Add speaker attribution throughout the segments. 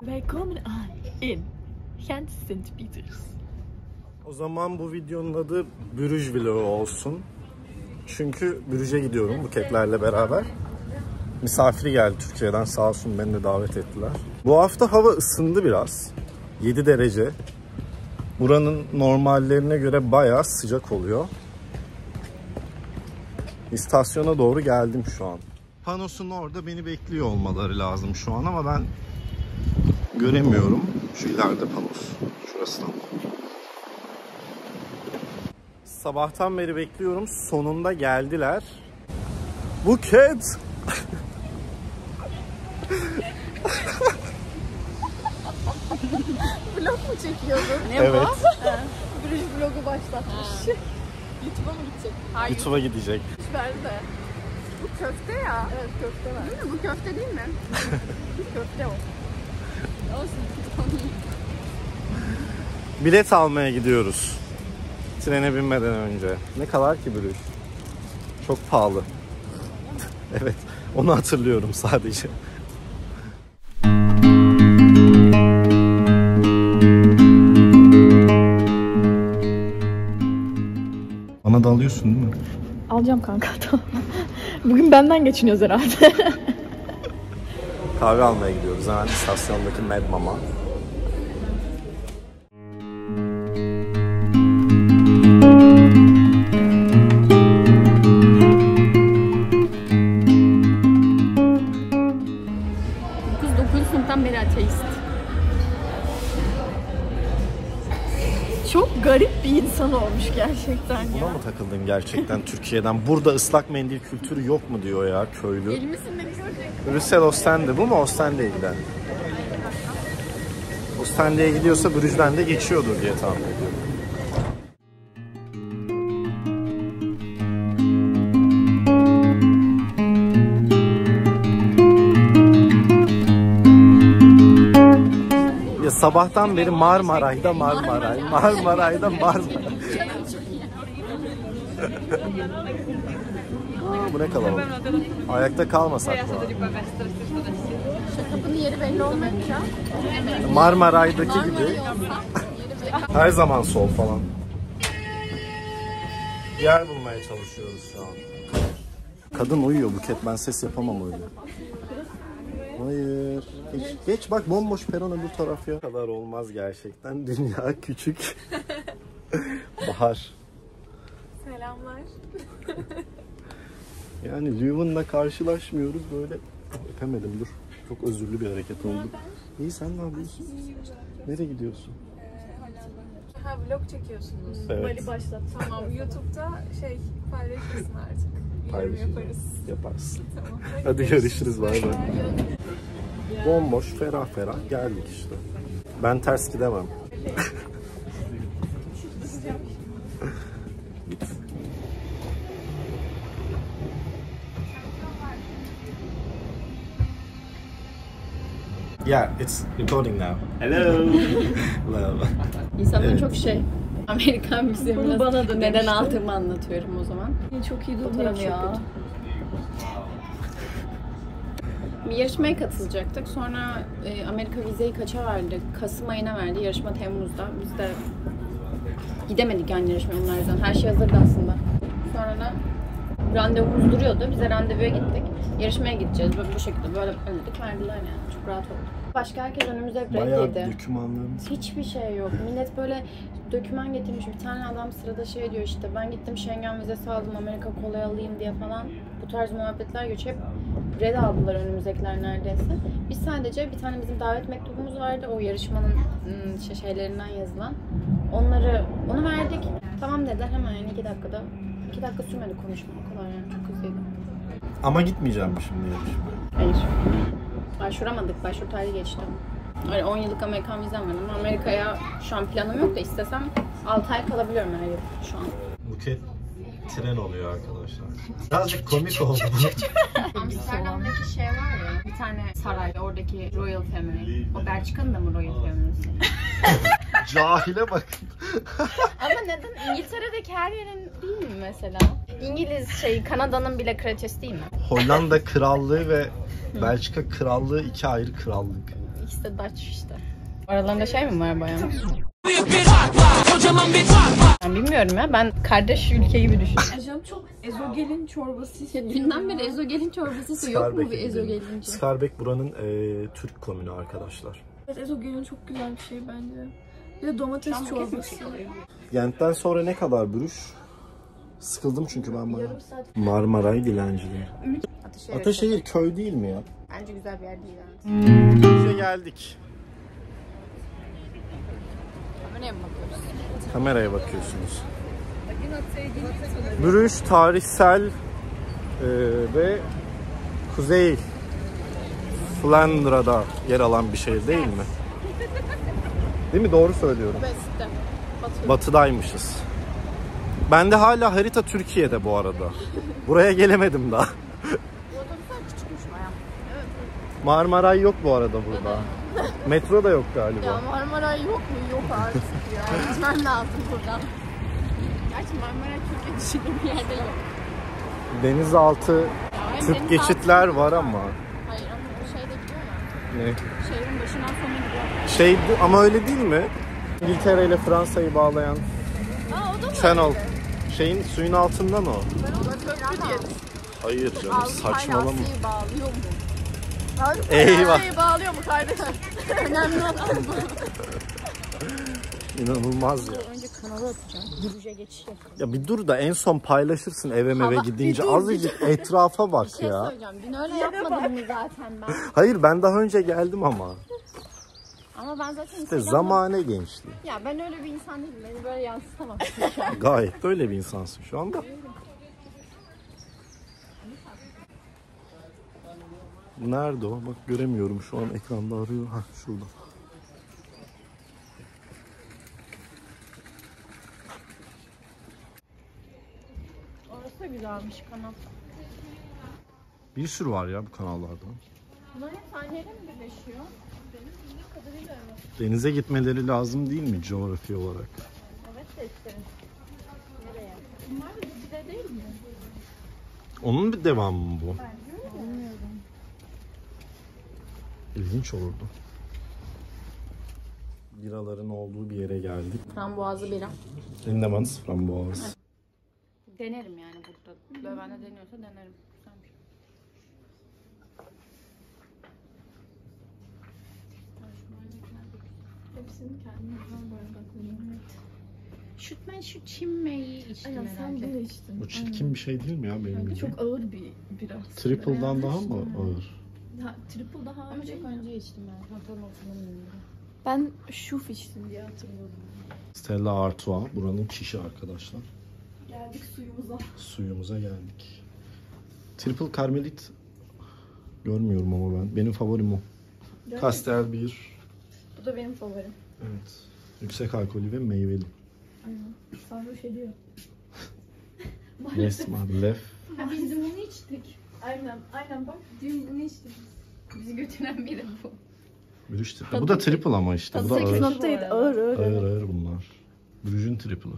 Speaker 1: Willkommen an in Gent St. Peters.
Speaker 2: O zaman bu videonun adı Bürüj vlogu olsun. Çünkü Bürüj'e gidiyorum Buketlerle beraber. Misafiri geldi Türkiye'den sağ olsun beni de davet ettiler. Bu hafta hava ısındı biraz. 7 derece. Buranın normallerine göre bayağı sıcak oluyor. İstasyona doğru geldim şu an. Panosun orada beni bekliyor olmaları lazım şu an ama ben göremiyorum. Şu ileride panos. Şurası tam. Sabahtan beri bekliyorum. Sonunda geldiler. Buket!
Speaker 3: Vlog mu çekiyordun?
Speaker 2: evet.
Speaker 3: Brüj vlogu başlatmış. YouTube'a mı gidecek? Hayır,
Speaker 2: YouTube'a gidecek.
Speaker 3: verdi de. Bu köfte ya. Evet köfte var. Değil mi? Bu köfte değil mi? köfte o. Olsun.
Speaker 2: Bilet almaya gidiyoruz. Trene binmeden önce. Ne kadar ki bürüş? Çok pahalı. evet. Onu hatırlıyorum sadece. Bana da alıyorsun değil mi?
Speaker 1: Alacağım kanka tamam. Bugün benden geçiniyoruz herhalde.
Speaker 2: Kahve almaya gidiyoruz hemen istasyondaki Mad Mama.
Speaker 1: Gerçekten
Speaker 2: Buna
Speaker 1: ya.
Speaker 2: mı takıldın gerçekten Türkiye'den? Burada ıslak mendil kültürü yok mu diyor ya köylü.
Speaker 3: Elimizin ne görecek?
Speaker 2: Brüssel Ostende bu mu Ostende'ye giden? Ostende'ye gidiyorsa Brüj'den de geçiyordur diye tahmin ediyorum. Ya sabahtan beri Marmaray'da Marmaray, Marmaray'da Marmaray. Bu ne kalabalık. Ayakta kalmasak mı?
Speaker 3: Kapının yeri belli olmayınca.
Speaker 2: Marmaray'daki gibi her zaman sol falan. Yer bulmaya çalışıyoruz şu an. Kadın uyuyor Buket ben ses yapamam öyle. Hayır. Geç, geç bak bomboş peron öbür taraf ya. Kadar olmaz gerçekten. Dünya küçük. Bahar.
Speaker 3: Selamlar.
Speaker 2: Yani Leuven'la karşılaşmıyoruz böyle. Öpemedim dur. Çok özürlü bir hareket oldu. İyi sen ne yapıyorsun? Nereye gidiyorsun?
Speaker 3: Ha vlog çekiyorsunuz.
Speaker 2: Evet.
Speaker 1: başlat.
Speaker 3: Tamam YouTube'da şey paylaşırsın artık. Yorum
Speaker 2: Paylaşırım.
Speaker 3: yaparız.
Speaker 2: Yaparsın.
Speaker 3: Tamam.
Speaker 2: Hadi görüşürüz bay bay. Bomboş, ferah ferah geldik işte. Ben ters gidemem. Yeah, it's recording now. Hello. Hello.
Speaker 4: İnsanlar
Speaker 2: Evet.
Speaker 4: çok şey. Amerikan müziğimi
Speaker 1: Bunu
Speaker 4: nasıl-
Speaker 1: bana da
Speaker 4: neden
Speaker 1: demişti.
Speaker 4: aldığımı anlatıyorum o zaman.
Speaker 1: Çok iyi durmuyor
Speaker 4: ya. Bir yarışmaya katılacaktık. Sonra e, Amerika vizeyi kaça verdi? Kasım ayına verdi. Yarışma Temmuz'da. Biz de gidemedik yani yarışmaya onlar yüzden. Her şey hazırdı aslında. Sonra da randevumuz duruyordu. Biz de randevuya gittik. Yarışmaya gideceğiz. Böyle bu şekilde böyle ödedik verdiler yani. Çok rahat oldu. Başka herkes önümüzde hep
Speaker 2: Bayağı dokümanlarımız.
Speaker 4: Hiçbir şey yok. Millet böyle döküman getirmiş. Bir tane adam sırada şey diyor işte ben gittim Schengen vizesi aldım Amerika kolay alayım diye falan. Bu tarz muhabbetler geçiyor. Hep red aldılar önümüzdekiler neredeyse. Biz sadece bir tane bizim davet mektubumuz vardı. O yarışmanın ım, şey- şeylerinden yazılan. Onları, onu verdik. Tamam dediler hemen yani iki dakikada. iki dakika sürmedi konuşma o kadar yani çok hızlıydı.
Speaker 2: Ama gitmeyeceğim şimdi yarışmaya.
Speaker 4: Hayır. Başvuramadık. Başvuru tarihi geçti. Öyle 10 yıllık Amerikan vizem var ama Amerika'ya şu an planım yok da istesem 6 ay kalabiliyorum her yıl şu an.
Speaker 2: Buket tren oluyor arkadaşlar. Birazcık komik oldu.
Speaker 4: Amsterdam'daki şey var ya, bir tane saray, oradaki Royal Family. O Belçika'nın da mı Royal Family'si?
Speaker 2: Cahile bak.
Speaker 4: Ama neden? İngiltere'deki her yerin değil mi mesela? İngiliz şey Kanada'nın bile kraliçesi değil mi?
Speaker 2: Hollanda krallığı ve Belçika krallığı iki ayrı krallık.
Speaker 4: İkisi de Dutch işte. Aralarında şey mi var bayağı? Ben bilmiyorum ya. Ben kardeş ülke gibi düşünüyorum.
Speaker 1: Ajan çok ezogelin çorbası istiyor.
Speaker 4: Dünden beri ezogelin çorbası ise yok mu bir ezogelinci?
Speaker 2: Skarbek buranın e, Türk komünü arkadaşlar.
Speaker 1: Evet, ezogelin çok güzel bir şey bence. Bir de domates çorbası.
Speaker 2: Gent'ten sonra ne kadar bürüş? Sıkıldım çünkü ben bayağı. Marmaray dilenciliği.
Speaker 4: Ataşehir.
Speaker 2: Ataşehir köy değil mi ya?
Speaker 4: Bence güzel bir yer değil yani.
Speaker 2: Bize geldik.
Speaker 4: Kameraya mı bakıyoruz?
Speaker 2: Kameraya bakıyorsunuz. Brüj tarihsel e, ve Kuzey Flandra'da yer alan bir şehir değil mi? Değil mi? Doğru söylüyorum.
Speaker 4: Batı.
Speaker 2: Batıdaymışız. Ben de hala harita Türkiye'de bu arada. Buraya gelemedim daha. Marmaray yok bu arada burada. Metro da yok galiba.
Speaker 4: Ya Marmaray yok mu? Yok artık ya. Gitmem lazım buradan. Gerçi Marmaray Türkiye dışında bir yerde yok.
Speaker 2: Denizaltı
Speaker 4: deniz
Speaker 2: geçitler var ama.
Speaker 4: Hayır ama bu şeyde gidiyor ya.
Speaker 2: Ne?
Speaker 4: Şehrin başından sonuna gidiyor.
Speaker 2: Şey ama öyle değil mi? İngiltere ile Fransa'yı bağlayan
Speaker 4: Aa o da mı?
Speaker 2: Channel. Şeyin suyun altından o.
Speaker 4: Köprü diye
Speaker 2: Hayır canım saçmalama.
Speaker 4: Asya'yı bağlıyor mu?
Speaker 2: Eyvah.
Speaker 4: Asya'yı bağlıyor mu kardeşim? Önemli olan bu.
Speaker 2: İnanılmaz ya.
Speaker 4: Önce kanalı atacağım. Duruca geçiş yapacağım.
Speaker 2: Ya bir dur da en son paylaşırsın eve meve gidince.
Speaker 4: bir dur, bir
Speaker 2: Azıcık etrafa bak
Speaker 4: Bir şey
Speaker 2: ya.
Speaker 4: söyleyeceğim. Dün öyle yapmadım mı zaten ben?
Speaker 2: Hayır ben daha önce geldim ama.
Speaker 4: Ama ben zaten
Speaker 2: İşte
Speaker 4: Instagram'da-
Speaker 2: zamane gençliği.
Speaker 4: Ya ben öyle bir insan değilim. Beni böyle yansıtamam.
Speaker 2: Gayet de öyle bir insansın şu anda. Nerede o? Bak göremiyorum şu an ekranda arıyor. Ha şurada.
Speaker 4: Orası da güzelmiş kanal.
Speaker 2: Bir sürü var ya bu kanallarda.
Speaker 4: Bunlar hep sahneyle mi birleşiyor? Benim bildiğim kadarıyla evet.
Speaker 2: Denize gitmeleri lazım değil mi coğrafi olarak?
Speaker 4: Evet de isterim. Nereye? Bunlar da dizide değil mi?
Speaker 2: Onun bir devamı mı bu? İlginç olurdu. Biraların olduğu bir yere geldik.
Speaker 4: Frambuazlı bira.
Speaker 2: Lindemanns framboaz.
Speaker 4: Denerim yani burada. Löwen'de deniyorsa denerim. Güzelmiş.
Speaker 1: Hepsinin kendine özel bardakları.
Speaker 4: Şu çimmeyi içtim
Speaker 1: Aynen sen bira içtin.
Speaker 2: Bu çirkin bir şey değil mi ya benim
Speaker 1: Bence çok ağır bir bira.
Speaker 2: Triple'dan daha mı ağır?
Speaker 1: Ha, triple daha
Speaker 4: Ama
Speaker 1: ağır
Speaker 4: çok önce içtim ben. Hatırlam hatırlamıyorum.
Speaker 1: Ben şuf içtim diye hatırlıyorum.
Speaker 2: Stella Artois buranın kişi arkadaşlar.
Speaker 1: Geldik suyumuza.
Speaker 2: Suyumuza geldik. Triple Karmelit görmüyorum ama ben. Benim favorim o. Kastel bir.
Speaker 1: Bu da benim favorim.
Speaker 2: Evet. Yüksek alkolü ve meyveli.
Speaker 1: Aynen. Sarhoş ediyor.
Speaker 2: Lef.
Speaker 4: Ha, biz de bunu içtik.
Speaker 1: Aynen, aynen bak.
Speaker 4: Dün bunu içtik. Bizi götüren biri bu.
Speaker 2: Triple. Bu da triple ama işte. Bu da
Speaker 4: Tadı
Speaker 2: ağır.
Speaker 1: Not değil, ağır ağır.
Speaker 2: Ağır ağır bunlar. Brüj'ün triple'ı.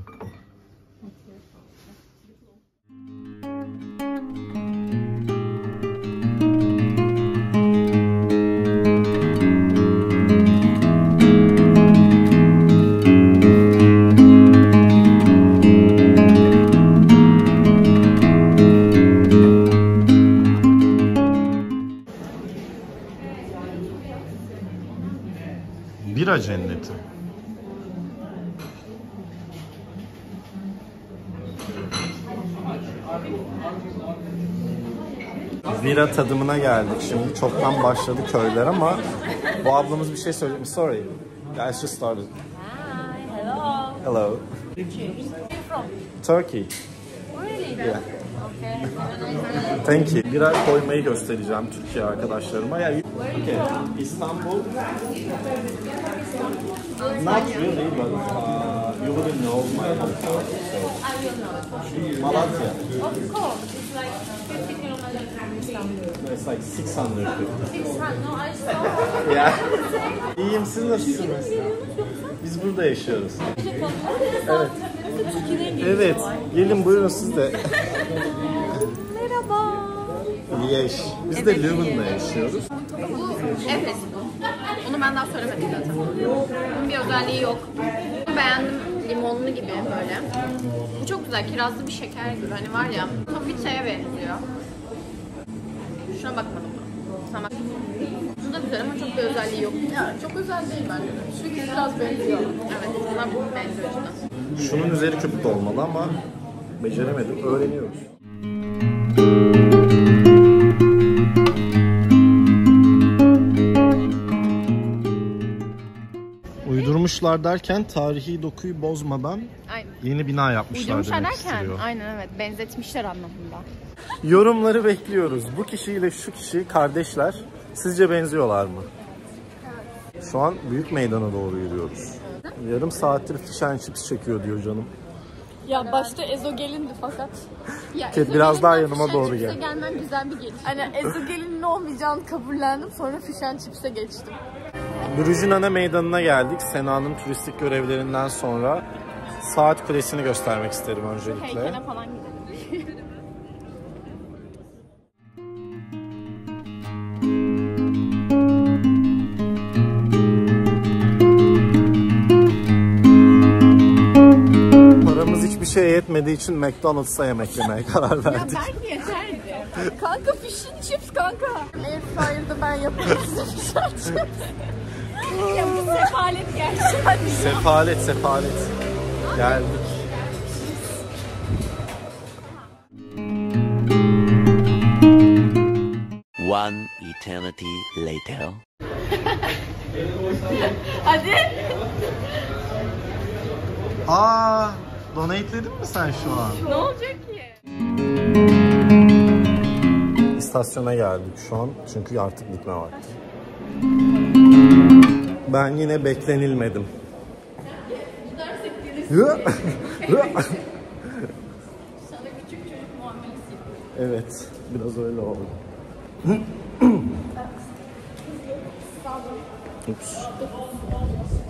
Speaker 2: Bira cenneti. Bira tadımına geldik şimdi. Çoktan başladı köyler ama bu ablamız bir şey söylemiş. Sorry. Guys just started.
Speaker 4: Hello.
Speaker 2: Hello.
Speaker 4: from?
Speaker 2: Turkey.
Speaker 4: Really?
Speaker 2: Yeah. Thank you. Bira koymayı göstereceğim Türkiye arkadaşlarıma. Yani okay. İstanbul. Not really, but uh, you wouldn't know my hometown.
Speaker 4: İt.
Speaker 2: Malatya.
Speaker 4: Of course. It's like 50 kilometers from Istanbul.
Speaker 2: It's like 650.
Speaker 4: Six hundred. No, I saw.
Speaker 2: Yeah. İyiyim siz nasılsınız? Biz burada yaşıyoruz. Evet. Evet. Gelin buyurun siz de.
Speaker 4: Merhaba.
Speaker 2: Liège. Biz de Leuven'da yaşıyoruz.
Speaker 4: Efes bu. Onu ben daha söylemedim zaten. Bunun bir özelliği yok. Beğendim limonlu gibi böyle. Bu çok güzel. Kirazlı bir şeker gibi. Hani var ya tam bir şeye benziyor. Şuna bakmadım. Tamam. Bu da güzel ama çok bir özelliği yok. Ya çok özel değil bence. Çünkü biraz benziyor. Evet. Bunlar bu benziyor cidden.
Speaker 2: Şunun üzeri köpük olmalı ama beceremedim. Öğreniyoruz. Uydurmuşlar derken tarihi dokuyu bozmadan
Speaker 4: Aynen.
Speaker 2: yeni bina yapmışlar
Speaker 4: Uydurmuşlar
Speaker 2: demek
Speaker 4: derken
Speaker 2: istiyor.
Speaker 4: aynen evet benzetmişler anlamında.
Speaker 2: Yorumları bekliyoruz. Bu kişiyle şu kişi kardeşler. Sizce benziyorlar mı? Şu an büyük meydana doğru yürüyoruz. Yarım saattir fish and chips çekiyor diyor canım.
Speaker 1: Ya başta ezogelindi fakat.
Speaker 4: Ya,
Speaker 2: Ket, biraz daha yanıma doğru
Speaker 4: gel.
Speaker 2: gel.
Speaker 4: gelmen güzel bir geliş.
Speaker 1: Hani ezogelinin olmayacağını kabullendim sonra fish and chips'e geçtim.
Speaker 2: Brüj'ün ana meydanına geldik. Sena'nın turistik görevlerinden sonra saat kulesini göstermek isterim öncelikle.
Speaker 4: Heykele falan gidelim.
Speaker 2: Paramız hiçbir şeye yetmediği için McDonald's'a yemek yemeye karar verdik.
Speaker 4: Belki yeterdi.
Speaker 1: Kanka fish and chips kanka. Air fryer'da ben yaparım
Speaker 4: ya bu sefalet gerçekten.
Speaker 2: Sefalet sefalet. Geldik.
Speaker 5: One eternity later.
Speaker 1: Hadi.
Speaker 2: Aa, donate'ledin mi sen şu an?
Speaker 4: ne olacak ki?
Speaker 2: İstasyona geldik şu an çünkü artık gitme vakti. Ben yine beklenilmedim. evet, biraz öyle oldu. Ups.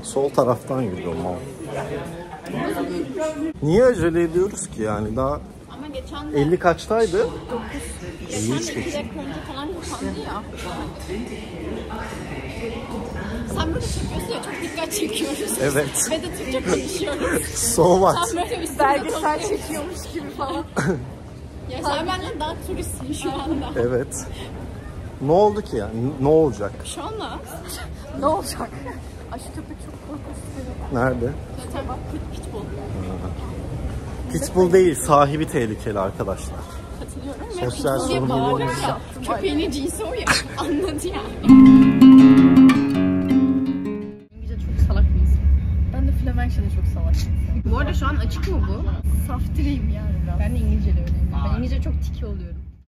Speaker 2: Sol taraftan yürüyorum ama. Niye acele ediyoruz ki yani daha
Speaker 4: Ama geçen de
Speaker 2: 50 kaçtaydı? 53
Speaker 4: geçen de
Speaker 2: geç.
Speaker 4: direkt konca falan kapandı ya. Sen burada çekiyorsun ya çok dikkat çekiyoruz.
Speaker 2: Evet.
Speaker 4: Ve de Türkçe konuşuyoruz.
Speaker 2: So what?
Speaker 4: Sen böyle bir
Speaker 1: Belgesel çekiyormuş gibi falan.
Speaker 4: Ya sen benden daha turistsin şu anda.
Speaker 2: Evet. Ne oldu ki yani? Ne olacak?
Speaker 4: Şu anda
Speaker 1: ne olacak? Ay şu köpek çok korkunç.
Speaker 2: Nerede?
Speaker 4: zaten bak pitbull
Speaker 2: Pitbull değil, sahibi tehlikeli arkadaşlar.
Speaker 4: katılıyorum.
Speaker 2: Sosyal
Speaker 4: ya. Köpeğinin cinsi o ya. Anladı yani. Bu arada şu an açık mı bu?
Speaker 1: Saftireyim yani biraz.
Speaker 4: Ben de İngilizce'de öyleyim. Ben İngilizce çok tiki oluyorum.